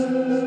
Jesus.